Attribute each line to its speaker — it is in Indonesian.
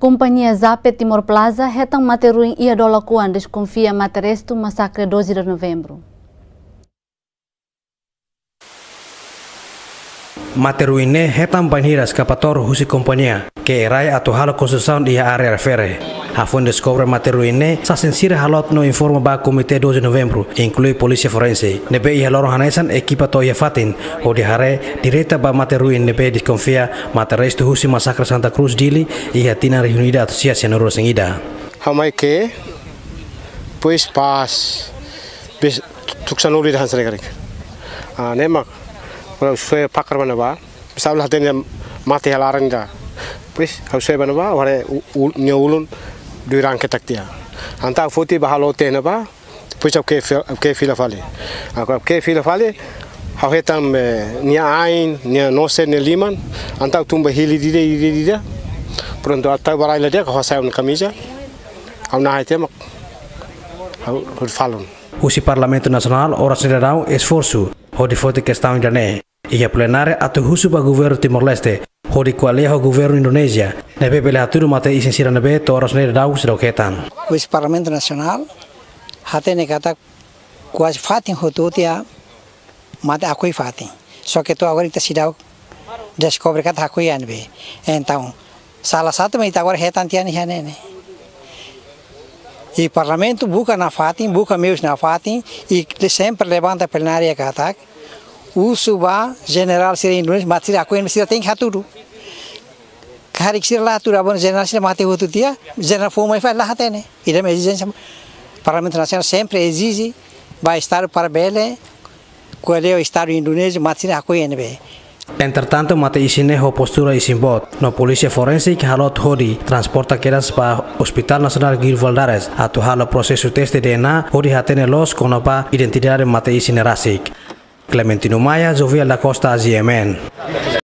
Speaker 1: Companhia Zap Timor Plaza retam materuim e adolacuan desconfia materesto massacre 12 de novembro.
Speaker 2: Materuine hetam banhira escapator husi companhia que erai atu halo construção ia área refere. A fundo descobre materuine sa sensira halot no informa ba komite 12 de novembro inclui polícia forense. Nebe ia loro hanesan equipa to ia fatin o di hare direta ba materuine nebe desconfia materesto husi massacre Santa Cruz dili ia tina reunida sia sia nuru sengida.
Speaker 3: Hamai ke pois pas bis tuksanuli dahan seregarik. Ah nemak kalau saya pakar mana ba misalnya hatinya mati halaran da pues kalau saya mana ba wale nya ulun dui rang ketak dia. Anta foti bahalo te na ba pues ke ke fila fale aku ke fila fale hau hetam nia ain nia nose nia liman. Anta tumba hili dide dide dide pronto atai barai dia kau saya un au na hete mak. Au
Speaker 2: Usi Parlamento Nacional ora cidadão esforço, onde foi questão indane. Ia plenária atu husu ba governo Timor-Leste, hodi kualia ho governo Indonesia, nebe bele aturu mate isin sira nebe to oras ne dau sira ketan.
Speaker 4: Usi Parlamento Nacional hate ne kata kuas fatin hotutia mate akui fatin. Só que tu agora está sidau descobre kata akui anbe. Então, salah satu me agora retan tiani hanene. E parlamento buka na fatin, buka meus na fatin, e sempre levanta plenária kata o suba general sira Indonesia mati aku yang sira teng haturu hari sira lah tu general sira mati hutu dia general foi mai lah hatene exigência parlamento sempre exige vai estar para bele qual indonésia mati aku yang be.
Speaker 2: Entretanto, mate isine ho postura isimbot. No polícia forense que halot hodi. Transporta quedas para Hospital Nacional Gil Valdares. Atu halo processo teste DNA hodi hatene los konopa identidade mate isine rasik. Clementino Maya, da Costa, GMN.